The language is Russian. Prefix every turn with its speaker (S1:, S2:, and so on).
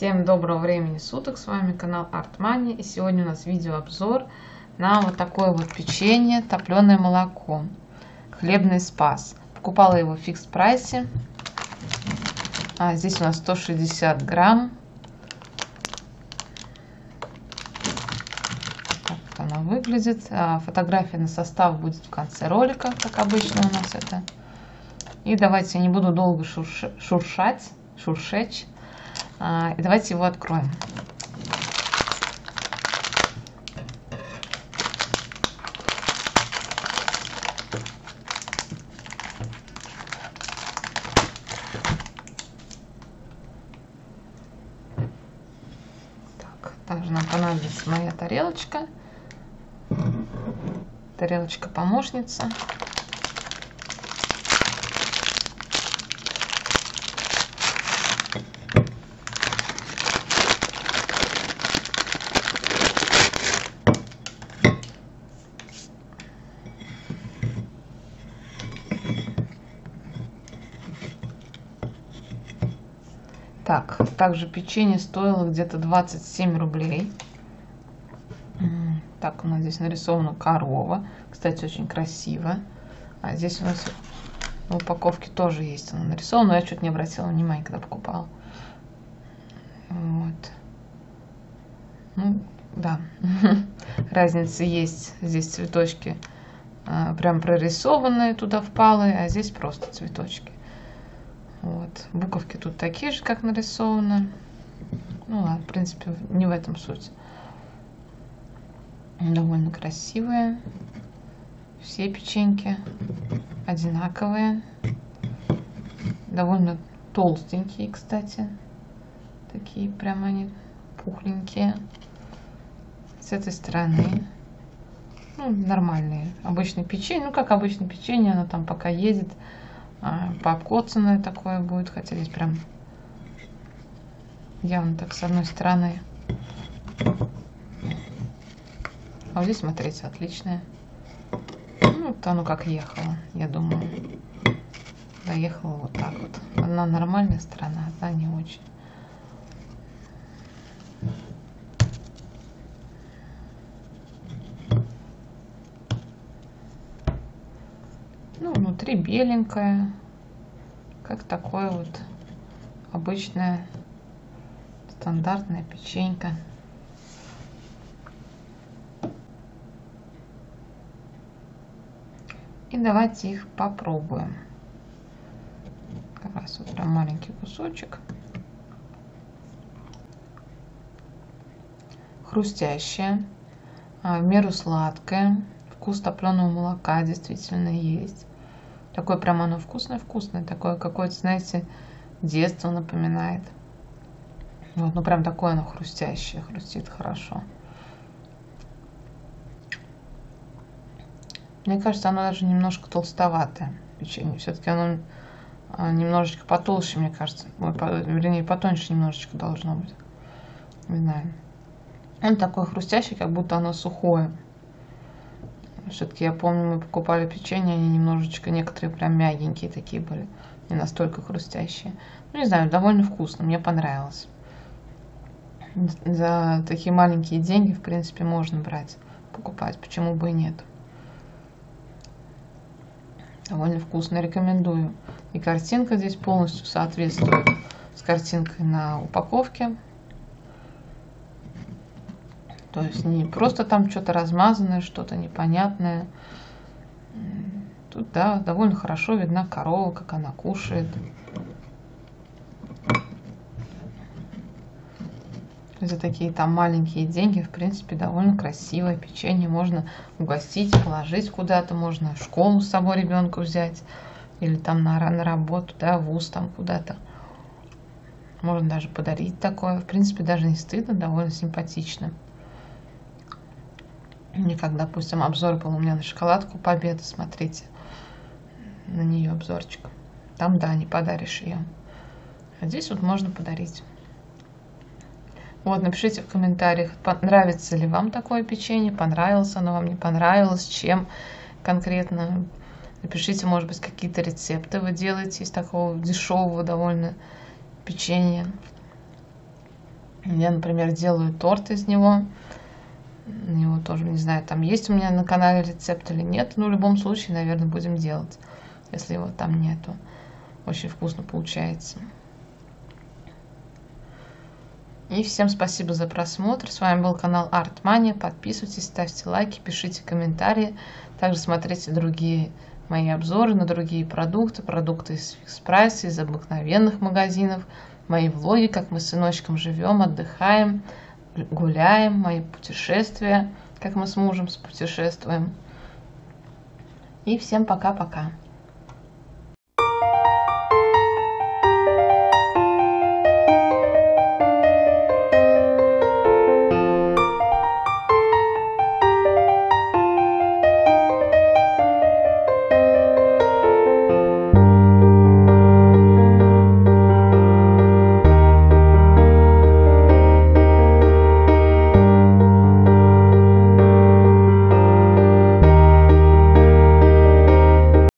S1: Всем доброго времени суток, с вами канал Money и сегодня у нас видеообзор на вот такое вот печенье топленое молоко хлебный спас. Покупала его в фикс прайсе. А, здесь у нас 160 грамм. Так вот она выглядит. А, фотография на состав будет в конце ролика как обычно у нас это. И давайте я не буду долго шуршать шуршечь и давайте его откроем. Так, также нам понадобится моя тарелочка. Тарелочка помощница. Так, также печенье стоило где-то 27 рублей. Так, у нас здесь нарисована корова. Кстати, очень красиво. А здесь у нас в упаковке тоже есть она нарисована, но я что-то не обратила внимания, когда покупала. Вот. Ну, да. Разница есть. Здесь цветочки а, прям прорисованные туда впалые, а здесь просто цветочки. Вот. Буковки тут такие же, как нарисованы. Ну ладно, в принципе, не в этом суть. Довольно красивые. Все печеньки одинаковые. Довольно толстенькие, кстати. Такие прям они пухленькие. С этой стороны. Ну, нормальные. Обычные печенье. Ну, как обычное печенье, оно там пока едет а, пообкоцанное такое будет, хотя здесь прям явно так с одной стороны. А вот здесь, смотрите, отличное. Ну, вот оно как ехало, я думаю. Доехала вот так вот. Одна нормальная сторона, одна не очень. Ну, внутри беленькая, как такое вот обычная стандартная печенька. И давайте их попробуем. Как раз вот прям маленький кусочек. Хрустящая, в меру сладкая. Вкус топленого молока действительно есть. Такое прям оно вкусное-вкусное, такое какое-то, знаете, детство напоминает. Вот, ну прям такое оно хрустящее, хрустит хорошо. Мне кажется, оно даже немножко толстоватое печенье. Все-таки оно а, немножечко потолще, мне кажется. Ой, по, вернее, потоньше немножечко должно быть. Не знаю. Он такой хрустящий, как будто оно сухое. Все-таки я помню, мы покупали печенье, они немножечко, некоторые прям мягенькие такие были, не настолько хрустящие. Ну, не знаю, довольно вкусно, мне понравилось. За такие маленькие деньги, в принципе, можно брать, покупать, почему бы и нет. Довольно вкусно, рекомендую. И картинка здесь полностью соответствует с картинкой на упаковке. То есть не просто там что-то размазанное, что-то непонятное. Тут, да, довольно хорошо видна корова, как она кушает. За такие там маленькие деньги, в принципе, довольно красивое печенье. Можно угостить, положить куда-то, можно в школу с собой ребенка взять. Или там на, на работу, да, ВУЗ там куда-то. Можно даже подарить такое. В принципе, даже не стыдно, довольно симпатично. Мне как, допустим, обзор был у меня на шоколадку Победа, смотрите, на нее обзорчик. Там, да, не подаришь ее. А здесь вот можно подарить. Вот, напишите в комментариях, нравится ли вам такое печенье, понравилось оно вам, не понравилось, чем конкретно. Напишите, может быть, какие-то рецепты вы делаете из такого дешевого довольно печенья. Я, например, делаю торт из него. Его тоже, не знаю, там есть у меня на канале рецепт или нет. Но в любом случае, наверное, будем делать, если его там нету. Очень вкусно получается. И всем спасибо за просмотр. С вами был канал Артмания. Подписывайтесь, ставьте лайки, пишите комментарии. Также смотрите другие мои обзоры на другие продукты, продукты из фикс прайса, из обыкновенных магазинов, мои влоги, как мы с сыночком живем, отдыхаем, гуляем, мои путешествия, как мы с мужем путешествуем. И всем пока-пока.